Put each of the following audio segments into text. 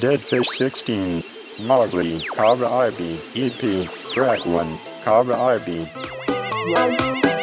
Deadfish 16, Mowgli, Caraibi, EP, Track 1, Cabra Ivy.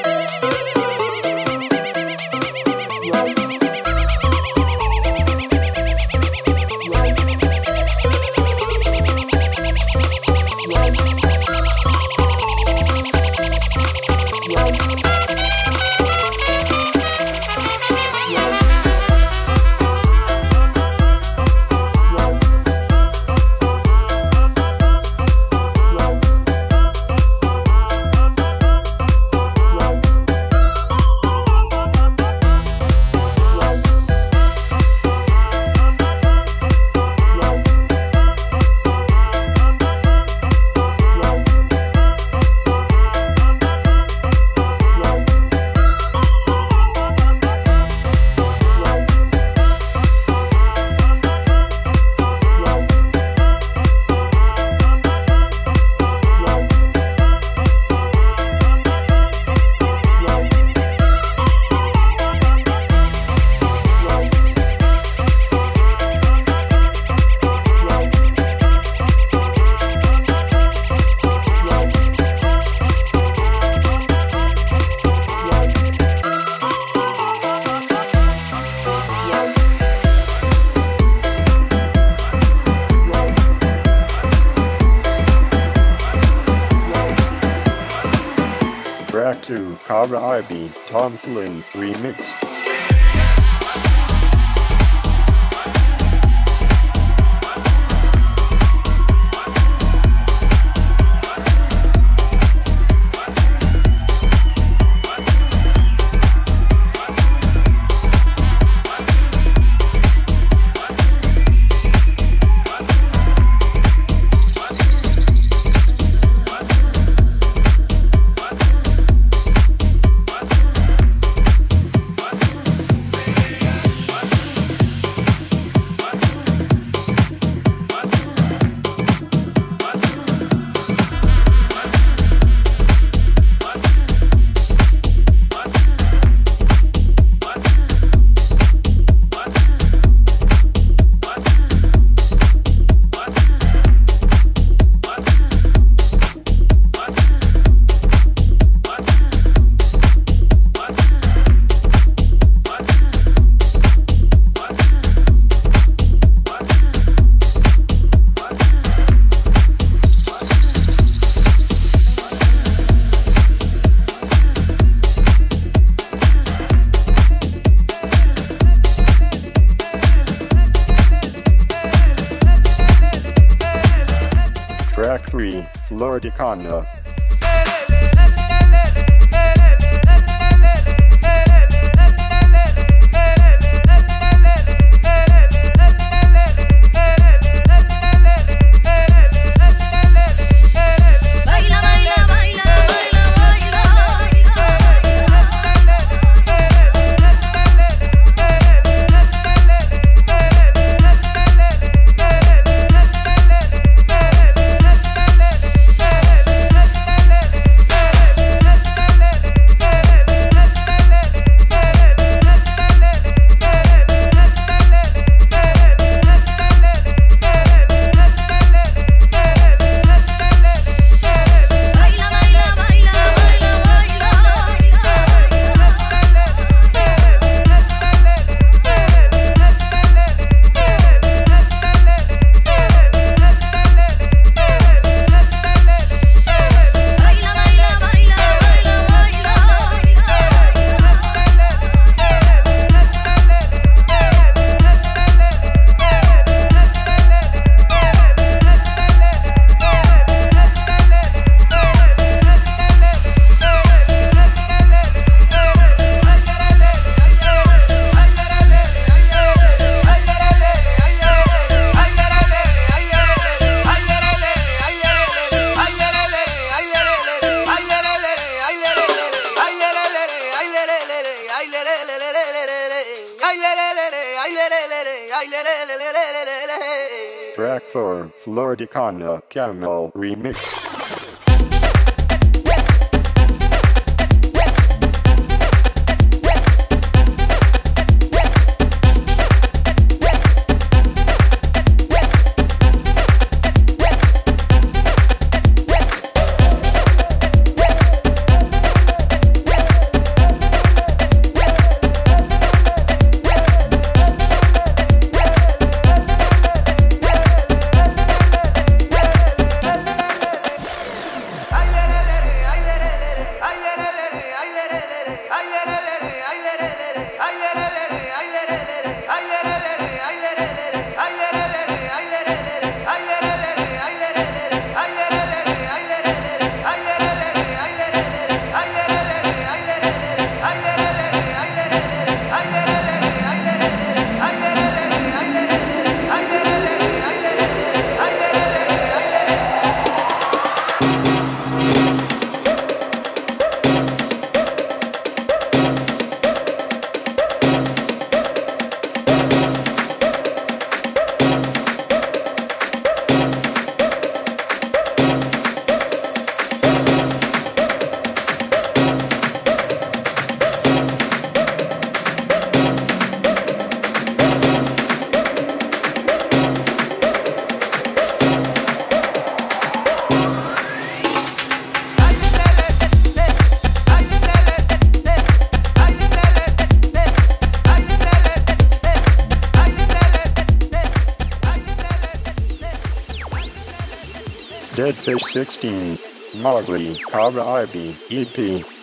to Cara Ivy Tom Flynn remix. 3, Florida Floricana. Track 4, Floridicana, Camel, Remix. Deadfish 16, Mowgli, Caraibi, EP.